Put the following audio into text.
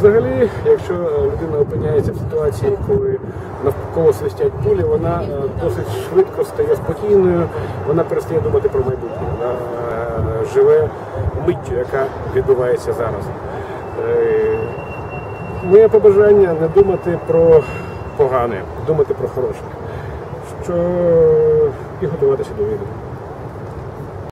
Взагалі, якщо е, людина опиняється в ситуації, коли навколо свистять пулі, вона е, досить швидко стає спокійною, вона перестає думати про майбутнє. Вона е, живе миттю, яка відбувається зараз. Моє побажання не думати про погане, думати про хороше, що і готуватися до війни.